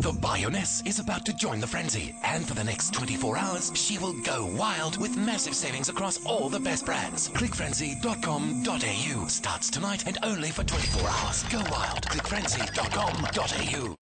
The Buyoness is about to join the frenzy, and for the next 24 hours, she will go wild with massive savings across all the best brands. ClickFrenzy.com.au starts tonight and only for 24 hours. Go wild. ClickFrenzy.com.au.